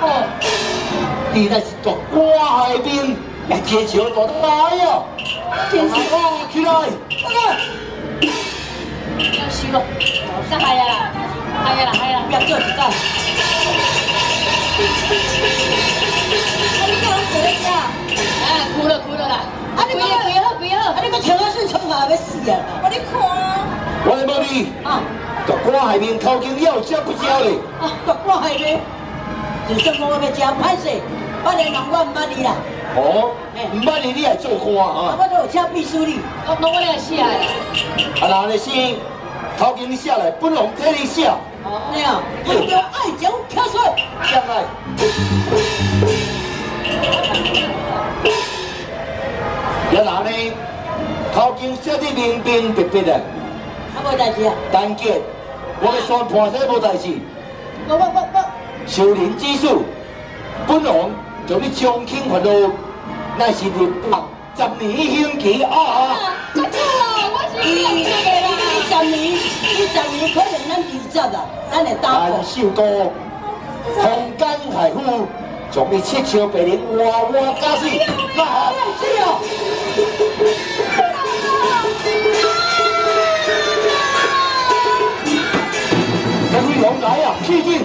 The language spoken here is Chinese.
哦，你那是做瓜海边，也接球做来呀！真是哇，起来，来！要死咯，得系啊啦，系啊啦，系啦，别做一阵。啊，你干啥在遮？啊，哭了哭了啦，啊，你不要不要不要，啊，你个穿啊顺冲下要死啊！我你看，我问你，啊，做瓜海边头前要食不食嘞？啊，做瓜海边，就算我要食歹势，捌人人我唔捌你啦。哦，唔捌你你来做官啊？我都有请秘书你。我我我来写啦。啊，那你先，头前你写来，本王替你写。哦，你啊，我叫爱情跳水。上来。也那呢？头前写的明明白白的。啊，无代志啊。单结，我要算判死无代志。我我我我。修林之术，本王就你将轻发落，乃是六百十年兴起啊！啊，太错了，我是你讲的啦。十年，你十年可能咱二十啊，咱会打过。寿哥，风干海夫，将你七笑八脸，哇哇加死。那好，只有。陈飞龙来啊，气劲！